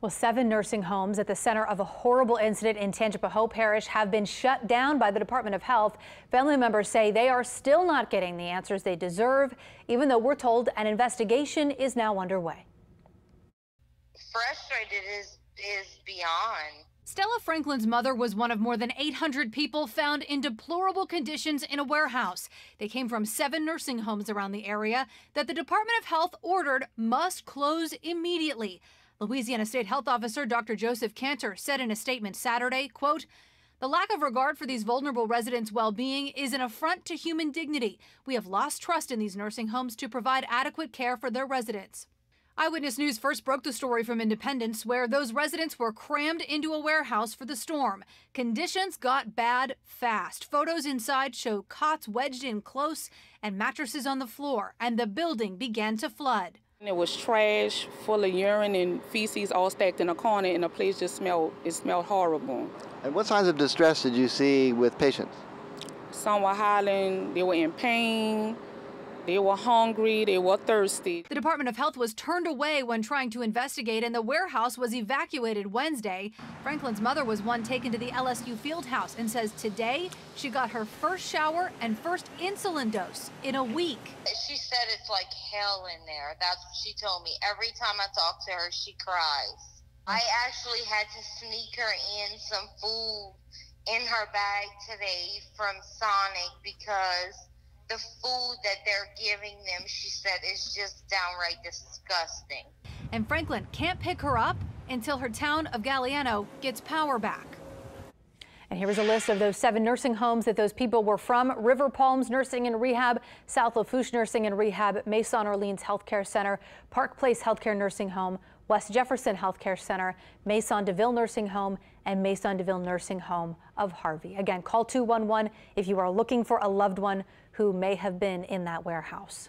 Well, seven nursing homes at the center of a horrible incident in Tangipahoa Parish have been shut down by the Department of Health. Family members say they are still not getting the answers they deserve, even though we're told an investigation is now underway. Frustrated is, is. Stella Franklin's mother was one of more than 800 people found in deplorable conditions in a warehouse. They came from seven nursing homes around the area that the Department of Health ordered must close immediately. Louisiana State Health Officer Dr. Joseph Kanter said in a statement Saturday, quote, the lack of regard for these vulnerable residents' well being is an affront to human dignity. We have lost trust in these nursing homes to provide adequate care for their residents. Eyewitness News first broke the story from Independence, where those residents were crammed into a warehouse for the storm. Conditions got bad fast. Photos inside show cots wedged in close and mattresses on the floor, and the building began to flood. It was trash, full of urine and feces all stacked in a corner, and the place just smelled, it smelled horrible. And what signs of distress did you see with patients? Some were hollering, they were in pain, they were hungry, they were thirsty. The Department of Health was turned away when trying to investigate, and the warehouse was evacuated Wednesday. Franklin's mother was one taken to the LSU field house and says today she got her first shower and first insulin dose in a week. She said it's like hell in there. That's what she told me. Every time I talk to her, she cries. I actually had to sneak her in some food in her bag today from Sonic because the food that they're giving them, she said, is just downright disgusting. And Franklin can't pick her up until her town of Galliano gets power back. And here is a list of those seven nursing homes that those people were from. River Palms Nursing and Rehab, South Lafourche Nursing and Rehab, Maison Orleans Healthcare Center, Park Place Healthcare Nursing Home, West Jefferson Healthcare Center, Maison DeVille Nursing Home, and Maison DeVille Nursing Home of Harvey. Again, call 211 if you are looking for a loved one who may have been in that warehouse.